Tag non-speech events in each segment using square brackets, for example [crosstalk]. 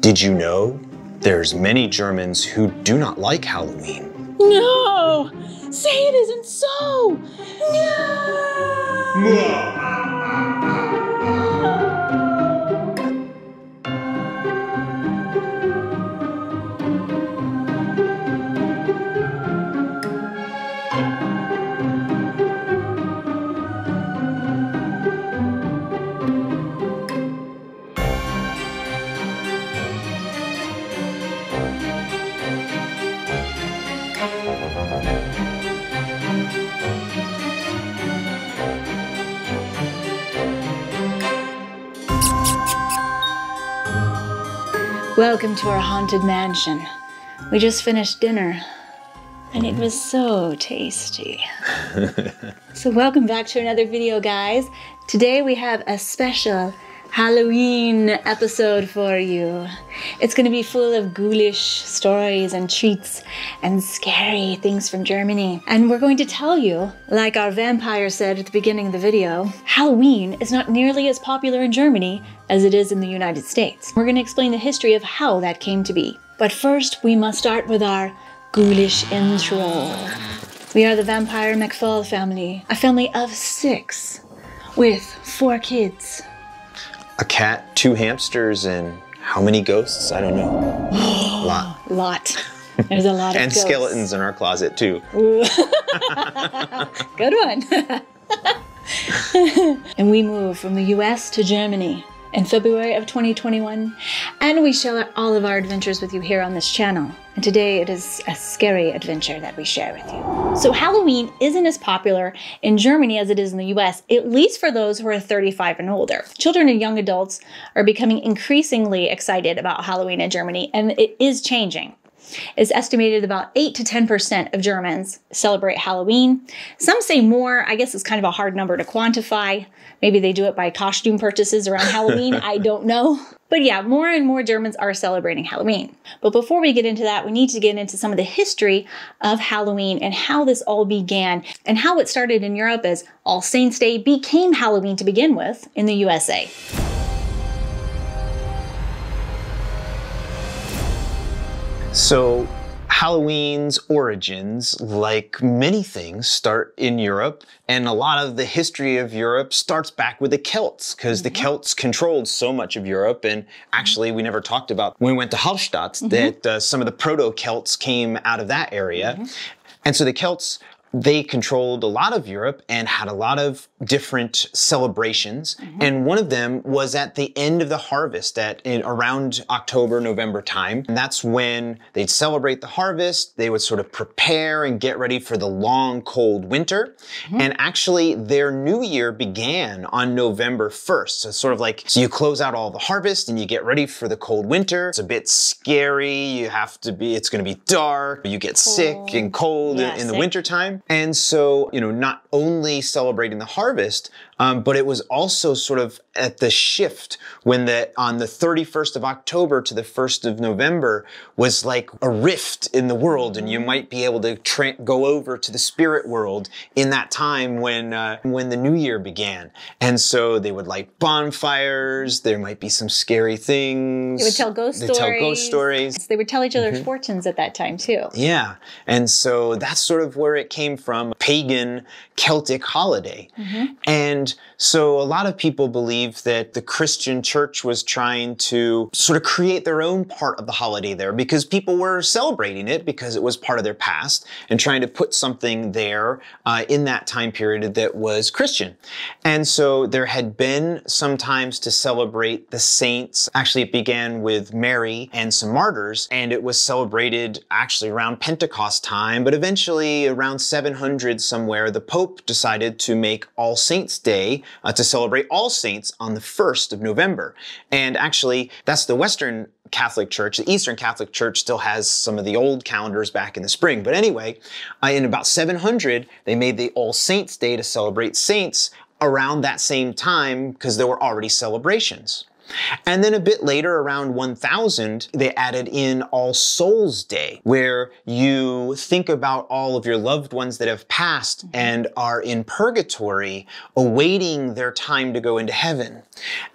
Did you know there's many Germans who do not like Halloween? No! Say it isn't so! Welcome to our haunted mansion. We just finished dinner, and it was so tasty. [laughs] so, welcome back to another video, guys. Today we have a special Halloween episode for you. It's going to be full of ghoulish stories and treats and scary things from Germany. And we're going to tell you, like our vampire said at the beginning of the video, Halloween is not nearly as popular in Germany as it is in the United States. We're going to explain the history of how that came to be. But first, we must start with our ghoulish intro. We are the Vampire McFall family, a family of six with four kids. A cat, two hamsters, and how many ghosts? I don't know. a [gasps] lot. Lot. There's a lot of [laughs] And ghosts. skeletons in our closet, too. [laughs] Good one. [laughs] and we moved from the US to Germany in February of 2021, and we share all of our adventures with you here on this channel. And today it is a scary adventure that we share with you. So, Halloween isn't as popular in Germany as it is in the US, at least for those who are 35 and older. Children and young adults are becoming increasingly excited about Halloween in Germany, and it is changing. It's estimated about 8 to 10% of Germans celebrate Halloween. Some say more. I guess it's kind of a hard number to quantify. Maybe they do it by costume purchases around Halloween. [laughs] I don't know. But yeah, more and more Germans are celebrating Halloween. But before we get into that, we need to get into some of the history of Halloween and how this all began and how it started in Europe as All Saints' Day became Halloween to begin with in the USA. So, Halloween's origins, like many things, start in Europe, and a lot of the history of Europe starts back with the Celts, because the mm-hmm. Celts controlled so much of Europe. And actually, we never talked about when we went to Hallstatt mm-hmm. that uh, some of the proto Celts came out of that area. Mm-hmm. And so the Celts they controlled a lot of Europe and had a lot of different celebrations. Mm-hmm. And one of them was at the end of the harvest at in around October, November time. And that's when they'd celebrate the harvest. They would sort of prepare and get ready for the long, cold winter. Mm-hmm. And actually, their new year began on November 1st. So it's sort of like, so you close out all the harvest and you get ready for the cold winter. It's a bit scary. You have to be, it's going to be dark. You get sick and cold Yeah, in, in the sick. And so, you know, not only celebrating the harvest, um, but it was also sort of at the shift when the on the 31st of October to the 1st of November was like a rift in the world, and you might be able to tra- go over to the spirit world in that time when uh, when the new year began. And so they would light bonfires. There might be some scary things. They would tell ghost They stories. tell ghost stories. They would tell each other fortunes at that time too. Yeah. And so that's sort of where it came from pagan Celtic holiday. And and so a lot of people believe that the Christian church was trying to sort of create their own part of the holiday there because people were celebrating it because it was part of their past and trying to put something there uh, in that time period that was Christian. And so there had been some times to celebrate the saints. Actually, it began with Mary and some martyrs, and it was celebrated actually around Pentecost time, but eventually around 700 somewhere, the Pope decided to make All Saints Day uh, to celebrate All Saints on the 1st of November. And actually, that's the Western Catholic Church. The Eastern Catholic Church still has some of the old calendars back in the spring. But anyway, uh, in about 700, they made the All Saints Day to celebrate saints around that same time because there were already celebrations. And then a bit later, around 1000, they added in All Souls Day, where you think about all of your loved ones that have passed mm-hmm. and are in purgatory, awaiting their time to go into heaven.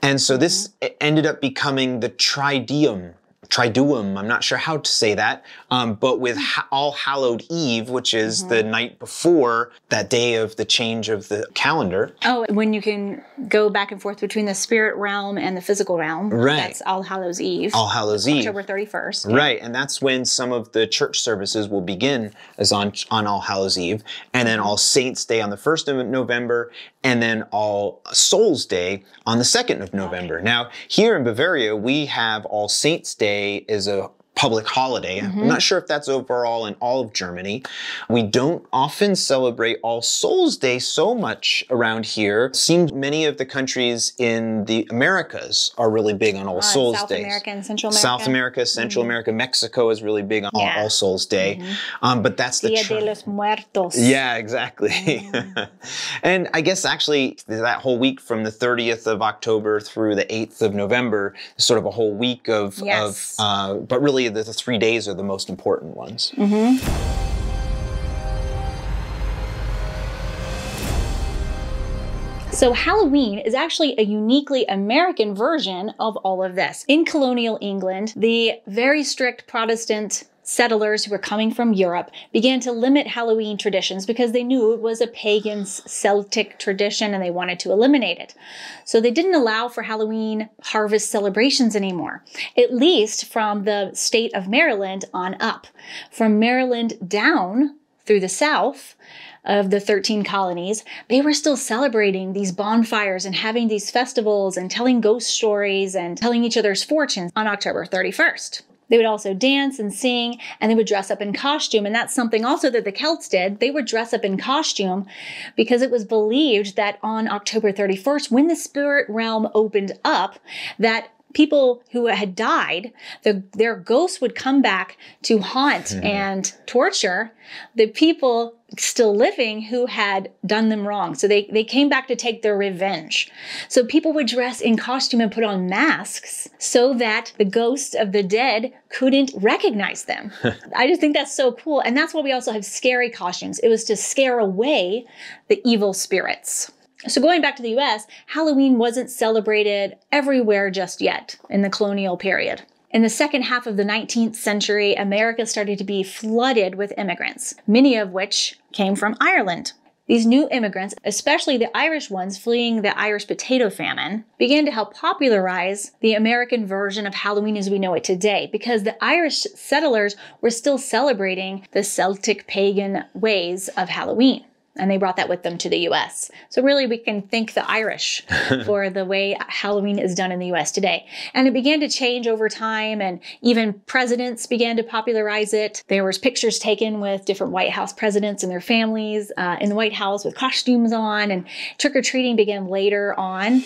And so this mm-hmm. ended up becoming the Triduum Triduum, I'm not sure how to say that, um, but with ha- All Hallowed Eve, which is Mm-hmm. the night before that day of the change of the calendar. Oh, when you can go back and forth between the spirit realm and the physical realm. Right. That's All Hallows Eve. All Hallows Eve. October 31st. Right, and that's when some of the church services will begin as on on All Hallows Eve, and then All Saints Day on the first of November, and then All Souls Day on the second of November. Now, here in Bavaria, we have All Saints Day as a public holiday. I'm mm-hmm. not sure if that's overall in all of Germany. We don't often celebrate All Souls Day so much around here. Seems many of the countries in the Americas are really big on All ah, Souls Day. South America and Central America. South America, Central mm-hmm. America, Mexico is really big on All- Yeah. All Souls Day. Mm-hmm. Um, but that's the Dia tri- de los Muertos. yeah, exactly. [laughs] and I guess actually that whole week from the 30th of October through the 8th of November is sort of a whole week of, Yes. of uh, but really the, the three days are the most important ones. Mm-hmm. So, Halloween is actually a uniquely American version of all of this. In colonial England, the very strict Protestant settlers who were coming from Europe began to limit Halloween traditions because they knew it was a pagan Celtic tradition and they wanted to eliminate it. So they didn't allow for Halloween harvest celebrations anymore, at least from the state of Maryland on up. From Maryland down through the South, of the 13 colonies, they were still celebrating these bonfires and having these festivals and telling ghost stories and telling each other's fortunes on October 31st. They would also dance and sing and they would dress up in costume. And that's something also that the Celts did. They would dress up in costume because it was believed that on October 31st, when the spirit realm opened up, that people who had died, the, their ghosts would come back to haunt hmm. and torture the people still living who had done them wrong. So they, they came back to take their revenge. So people would dress in costume and put on masks so that the ghosts of the dead couldn't recognize them. [laughs] I just think that's so cool. And that's why we also have scary costumes. It was to scare away the evil spirits. So going back to the US, Halloween wasn't celebrated everywhere just yet in the colonial period. In the second half of the 19th century, America started to be flooded with immigrants, many of which came from Ireland. These new immigrants, especially the Irish ones fleeing the Irish potato famine, began to help popularize the American version of Halloween as we know it today because the Irish settlers were still celebrating the Celtic pagan ways of Halloween and they brought that with them to the US. So really we can thank the Irish [laughs] for the way Halloween is done in the US today. And it began to change over time and even presidents began to popularize it. There was pictures taken with different White House presidents and their families uh, in the White House with costumes on and trick-or-treating began later on.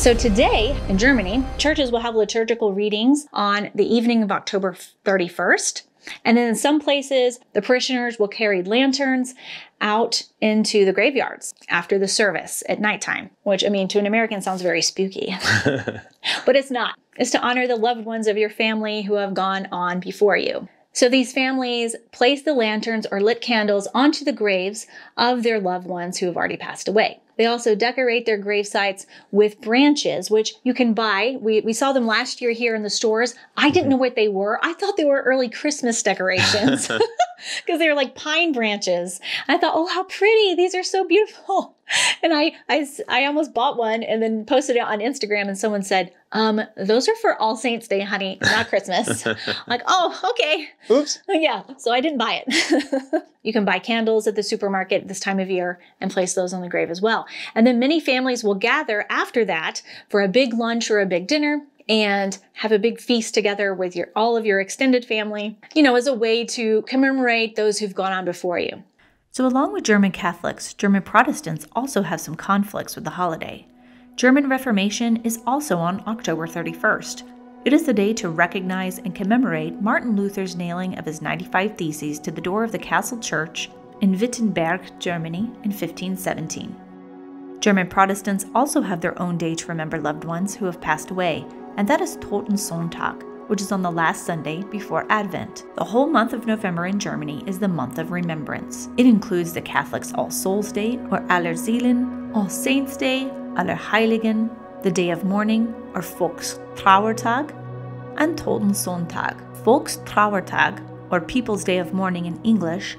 So today in Germany, churches will have liturgical readings on the evening of October 31st. And then in some places, the parishioners will carry lanterns out into the graveyards after the service at nighttime, which I mean, to an American sounds very spooky. [laughs] [laughs] but it's not. It's to honor the loved ones of your family who have gone on before you. So these families place the lanterns or lit candles onto the graves of their loved ones who have already passed away. They also decorate their grave sites with branches, which you can buy. We, we saw them last year here in the stores. I didn't mm-hmm. know what they were. I thought they were early Christmas decorations [laughs] [laughs] because they were like pine branches. I thought, oh, how pretty. These are so beautiful. [laughs] And I, I, I almost bought one and then posted it on Instagram and someone said, um, those are for All Saints Day, honey, not Christmas. [laughs] Like, oh, okay. Oops. Yeah, so I didn't buy it. [laughs] you can buy candles at the supermarket this time of year and place those on the grave as well. And then many families will gather after that for a big lunch or a big dinner and have a big feast together with your all of your extended family, you know, as a way to commemorate those who've gone on before you. So, along with German Catholics, German Protestants also have some conflicts with the holiday. German Reformation is also on October 31st. It is the day to recognize and commemorate Martin Luther's nailing of his 95 Theses to the door of the Castle Church in Wittenberg, Germany in 1517. German Protestants also have their own day to remember loved ones who have passed away, and that is Totensonntag, which is on the last Sunday before Advent. The whole month of November in Germany is the month of remembrance. It includes the Catholics' All Souls Day or Allerseelen, All Saints Day, Allerheiligen, the Day of Mourning or Volkstrauertag, and Totensonntag. Volkstrauertag, or People's Day of Mourning in English,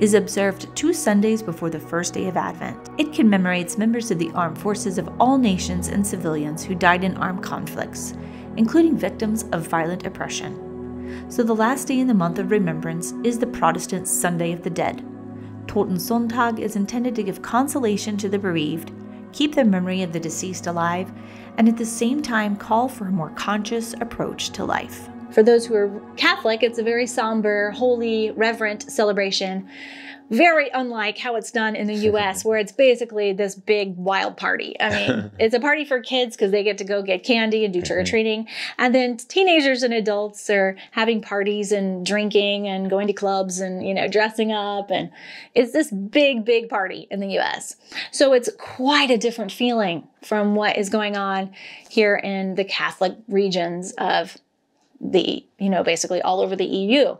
is observed two Sundays before the first day of Advent. It commemorates members of the armed forces of all nations and civilians who died in armed conflicts, including victims of violent oppression. So the last day in the month of remembrance is the Protestant Sunday of the Dead. Totensonntag is intended to give consolation to the bereaved, keep the memory of the deceased alive, and at the same time call for a more conscious approach to life. For those who are Catholic, it's a very somber, holy, reverent celebration. Very unlike how it's done in the [laughs] US, where it's basically this big wild party. I mean, [laughs] it's a party for kids because they get to go get candy and do mhm. trick or treating. And then teenagers and adults are having parties and drinking and going to clubs and, you know, dressing up. And it's this big, big party in the US. So it's quite a different feeling from what is going on here in the Catholic regions of the, you know, basically all over the EU.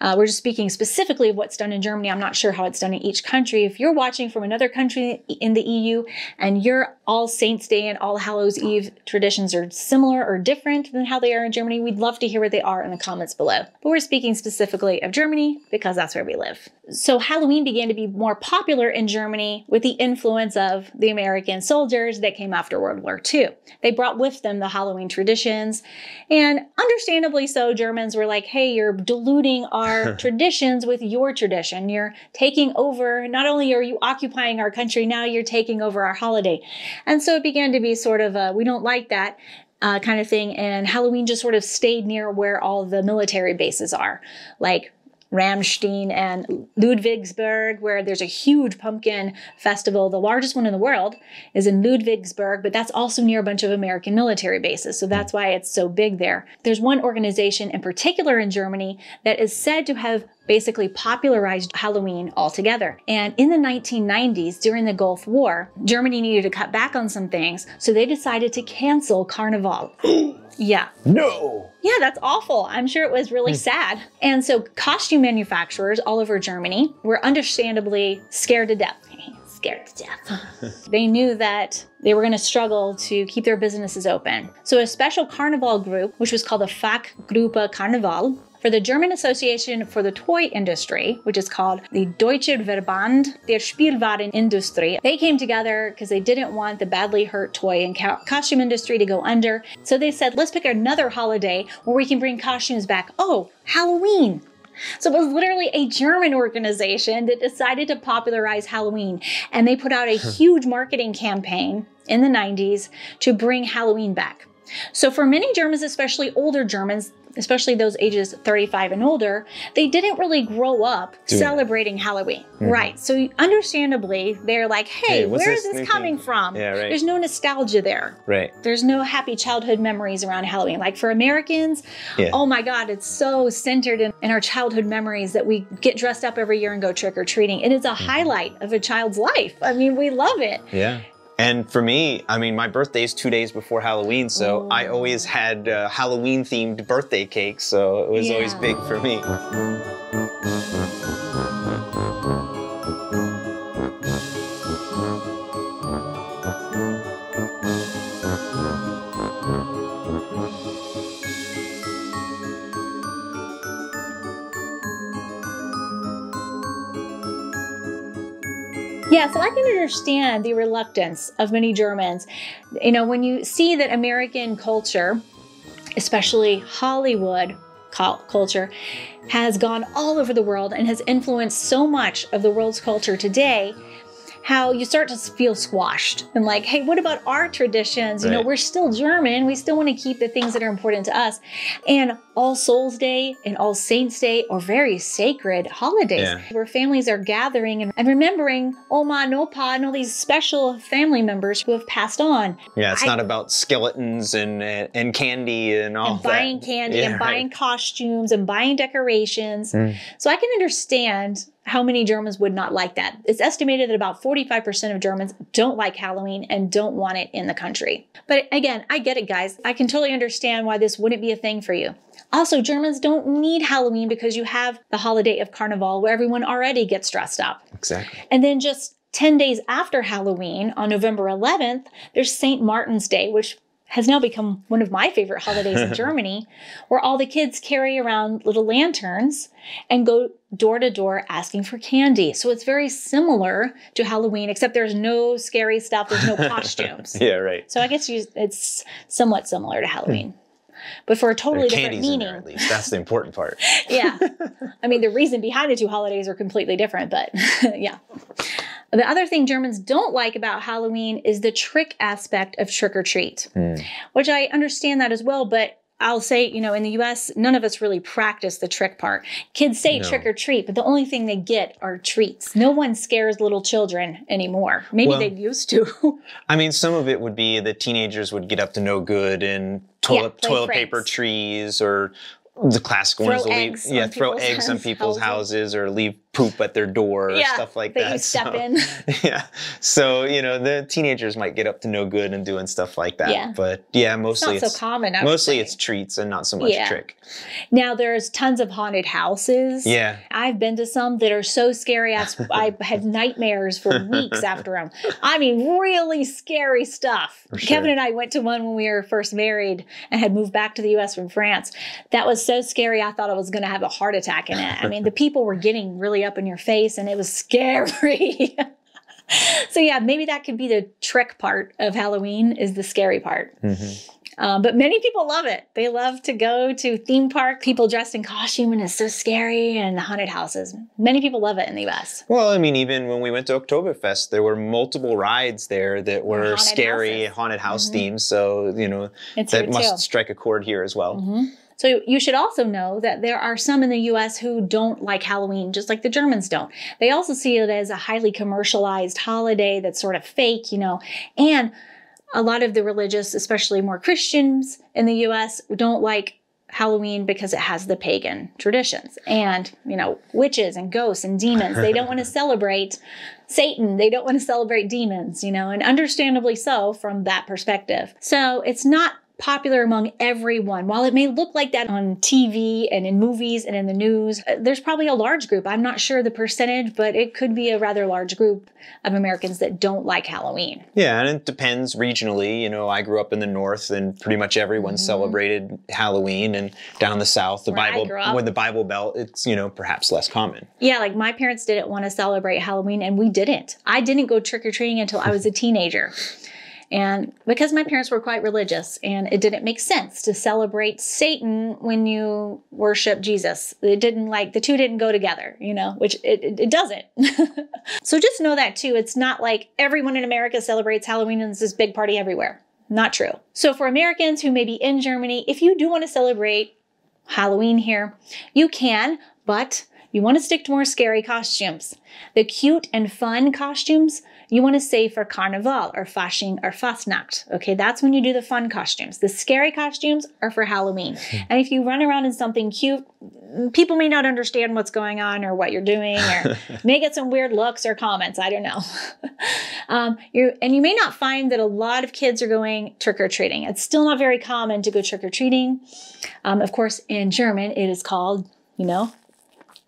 Uh, we're just speaking specifically of what's done in Germany. I'm not sure how it's done in each country. If you're watching from another country in the EU and your All Saints Day and All Hallows Eve traditions are similar or different than how they are in Germany, we'd love to hear what they are in the comments below. But we're speaking specifically of Germany because that's where we live. So Halloween began to be more popular in Germany with the influence of the American soldiers that came after World War II. They brought with them the Halloween traditions, and understandably so, Germans were like, hey, you're diluting our [laughs] traditions with your tradition. You're taking over, not only are you occupying our country, now you're taking over our holiday. And so it began to be sort of a, we don't like that. Uh, kind of thing, and Halloween just sort of stayed near where all the military bases are, like Ramstein and Ludwigsburg, where there's a huge pumpkin festival. The largest one in the world is in Ludwigsburg, but that's also near a bunch of American military bases. So that's why it's so big there. There's one organization in particular in Germany that is said to have basically popularized Halloween altogether. And in the 1990s, during the Gulf War, Germany needed to cut back on some things, so they decided to cancel Carnival. [gasps] [gasps] [gasps] yeah. No. Yeah, that's awful. I'm sure it was really hmm. sad. And so costume manufacturers all over Germany were understandably scared to death. [laughs] scared to death. [laughs] they knew that they were going to struggle to keep their businesses open. So a special carnival group, which was called the Fachgruppe Carnival, for the German Association for the Toy Industry, which is called the Deutsche Verband der Spielwarenindustrie. They came together because they didn't want the badly hurt toy and costume industry to go under. So they said, let's pick another holiday where we can bring costumes back. Oh, Halloween. So it was literally a German organization that decided to popularize Halloween. And they put out a huge marketing campaign in the 90s to bring Halloween back. So for many Germans, especially older Germans, especially those ages 35 and older, they didn't really grow up Doing celebrating. Halloween. Mm-hmm. Right. So understandably, they're like, hey, hey where is this coming from? Yeah, right. There's no nostalgia there. Right. There's no happy childhood memories around Halloween. Like for Americans, yeah. oh my God, it's so centered in, in, our childhood memories that we get dressed up every year and go trick or treating. It is a mm-hmm. highlight of a child's life. I mean, we love it. Yeah. And for me, I mean, my birthday is two days before Halloween, so Ooh. I always had uh, Halloween themed birthday cakes, so it was yeah. always big for me. So I can understand the reluctance of many Germans. You know, when you see that American culture, especially Hollywood culture, has gone all over the world and has influenced so much of the world's culture today, how you start to feel squashed and like, hey, what about our traditions? You right. know, we're still German. We still want to keep the things that are important to us. And All Souls Day and All Saints Day are very sacred holidays yeah. where families are gathering and, and remembering Oma and Opa and all these special family members who have passed on. Yeah, it's I, not about skeletons and and candy and all and buying that. candy yeah, and buying costumes and buying decorations. Mm. So I can understand how many Germans would not like that. It's estimated that about 45% of Germans don't like Halloween and don't want it in the country. But again, I get it, guys. I can totally understand why this wouldn't be a thing for you. Also, Germans don't need Halloween because you have the holiday of Carnival where everyone already gets dressed up. Exactly. And then just 10 days after Halloween, on November 11th, there's St. Martin's Day, which has now become one of my favorite holidays in [laughs] Germany, where all the kids carry around little lanterns and go door to door asking for candy. So it's very similar to Halloween, except there's no scary stuff, there's no costumes. [laughs] Yeah, right. So I guess you, it's somewhat similar to Halloween. But for a totally different meaning. there at least. That's the important part. [laughs] yeah. I mean, the reason behind the two holidays are completely different, but yeah. The other thing Germans don't like about Halloween is the trick aspect of trick or treat, mm. which I understand that as well, but I'll say, you know, in the US, none of us really practice the trick part. Kids say No. trick or treat, but the only thing they get are treats. No one scares little children anymore. Maybe Well- they used to. [laughs] I mean, some of it would be the teenagers would get up to no good and toilet play toilet paper trees or the classic ones Throw to leave, yeah, on throw eggs on [laughs] people's houses. houses or leave poop at their door or Yeah, stuff like that that. you step so, in. [laughs] Yeah. So, you know, the teenagers might get up to no good and doing stuff like that. Yeah. But yeah, It's mostly not it's, so common. I mostly it's treats and not so much yeah. trick. Now there's tons of haunted houses. Yeah. I've been to some that are so scary. I, I [laughs] had nightmares for weeks [laughs] after them. I mean, really scary stuff. sure. Kevin and I went to one when we were first married and had moved back to the U.S. from France. That was so scary. I thought I was going to have a heart attack in it. I mean, the people were getting really up in your face, and it was scary. [laughs] so yeah, maybe that could be the trick part of Halloween is the scary part. Um, but many people love it. They love to go to theme park, people dressed in costume, and it's so scary, and the haunted houses. Many people love it in the US. Well, I mean, even when we went to Oktoberfest, there were multiple rides there that were haunted scary, houses. Mm-hmm. haunted house themes. So, you know, It's that must strike a chord here as well. So you should also know that there are some in the US who don't like Halloween, just like the Germans don't. They also see it as a highly commercialized holiday that's sort of fake, you know, and a lot of the religious, especially more Christians in the US, don't like Halloween because it has the pagan traditions and, you know, witches and ghosts and demons. They don't want to [laughs] celebrate Satan. They don't want to celebrate demons, you know, and understandably so from that perspective. So it's not popular among everyone. While it may look like that on TV and in movies and in the news, uh, there's probably a large group. I'm not sure the percentage, but it could be a rather large group of Americans that don't like Halloween. Yeah, and it depends regionally. You know, I grew up in the north, and pretty much everyone celebrated Halloween. And down the south, the Mm-hmm. Where Bible with the Bible Belt, it's you know perhaps less common. Yeah, like my parents didn't want to celebrate Halloween and we didn't. I didn't go trick or treating until I was a teenager. And because my parents were quite religious and it didn't make sense to celebrate Satan when you worship Jesus. It didn't like the two didn't go together, you know, which it, it, it doesn't. [laughs] so just know that too. It's not like everyone in America celebrates Halloween and it's this big party everywhere. Not true. So for Americans who may be in Germany, if you do want to celebrate Halloween here. You can, but you want to stick to more scary costumes. The cute and fun costumes you want to save for Carnival or Fasching or Fastnacht. Okay, that's when you do the fun costumes. The scary costumes are for Halloween. and if you run around in something cute, people may not understand what's going on or what you're doing, or [laughs] may get some weird looks or comments. I don't know. [laughs] um, you and you may not find that a lot of kids are going trick or treating. It's still not very common to go trick or treating. Um, of course, in German, it is called, you know,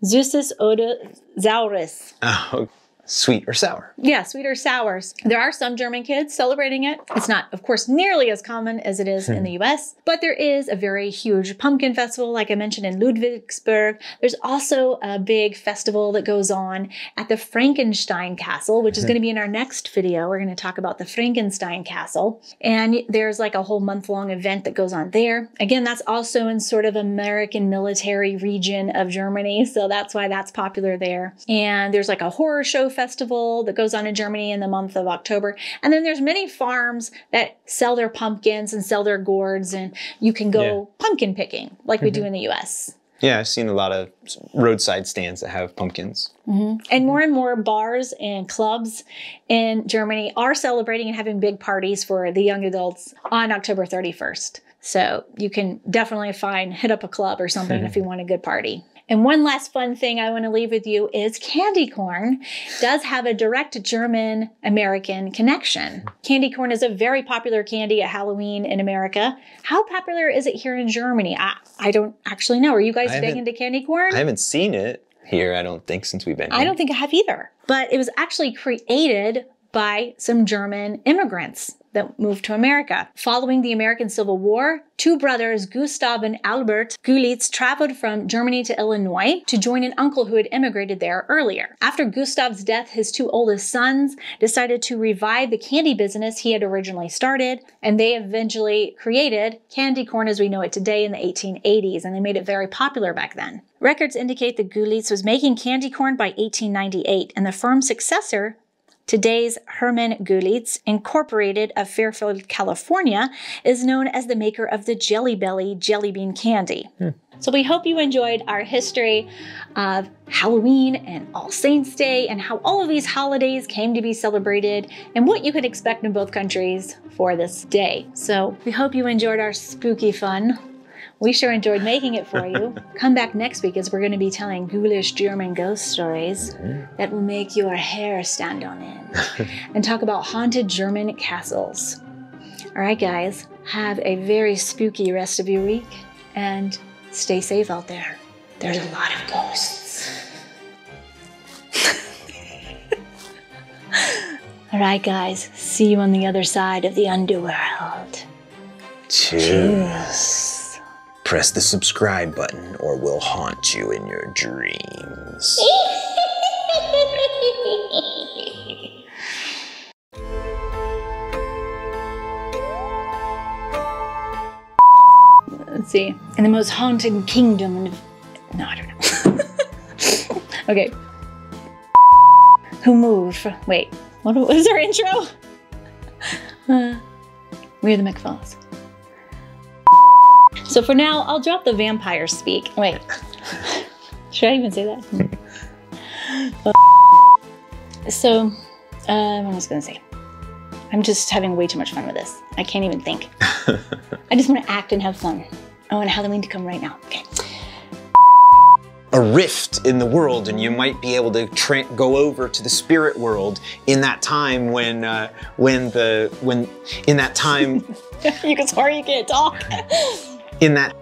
Süßes oder Saures. Oh, sweet or sour. Yeah, sweet or sours. There are some German kids celebrating it. It's not, of course, nearly as common as it is in the hmm. US, but there is a very huge pumpkin festival, like I mentioned in Ludwigsburg. There's also a big festival that goes on at the Frankenstein Castle, which is hmm. going to be in our next video. We're going to talk about the Frankenstein Castle. And there's like a whole month long event that goes on there. Again, that's also in sort of American military region of Germany. So that's why that's popular there. And there's like a horror show festival that goes on in Germany in the month of October. And then there's many farms that sell their pumpkins and sell their gourds and you can go pumpkin picking like we do mm-hmm. in the US. Yeah, I've seen a lot of roadside stands that have pumpkins. Mm-hmm. And more and more bars and clubs in Germany are celebrating and having big parties for the young adults on October 31st. So you can definitely find, hit up a club or something if you [laughs] want a good party. And one last fun thing I want to leave with you is candy corn does have a direct German American connection. Candy corn is a very popular candy at Halloween in America. How popular is it here in Germany? I, I don't actually know. Are you guys big into candy corn? I haven't seen it here, I don't think, since we've been here. I don't think I have either. But it was actually created by some German immigrants that moved to America. Following the American Civil War, two brothers, Gustav and Albert Goelitz, traveled from Germany to Illinois to join an uncle who had immigrated there earlier. After Gustav's death, his two oldest sons decided to revive the candy business he had originally started, and they eventually created candy corn as we know it today in the 1880s, and they made it very popular back then. Records indicate that Goelitz was making candy corn by 1898, and the firm's successor, Today's Herman Goelitz, Incorporated of Fairfield, California, is known as the maker of the Jelly Belly jelly bean candy. Hmm. So we hope you enjoyed our history of Halloween and All Saints Day and how all of these holidays came to be celebrated and what you could expect in both countries for this day. So we hope you enjoyed our spooky fun. We sure enjoyed making it for you. [laughs] Come back next week as we're going to be telling ghoulish German ghost stories mm-hmm. that will make your hair stand on end [laughs] and talk about haunted German castles. All right, guys, have a very spooky rest of your week and stay safe out there. There's a lot of ghosts. [laughs] All right, guys, see you on the other side of the underworld. Cheers. Press the subscribe button or we'll haunt you in your dreams. Let's see. In the most haunted kingdom of. No, I don't know. [laughs] okay. Who moved? Wait, what was our intro? Uh, we're the McFalls. So for now, I'll drop the vampire speak. Wait. [laughs] Should I even say that? Hmm. so, uh, what was I going to say? I'm just having way too much fun with this. I can't even think. [laughs] I just want to act and have fun. I want Halloween to come right now. Okay. a rift in the world, and you might be able to go over to the spirit world in that time when, uh, when the when in that time [laughs] you can sorry you can't talk. In that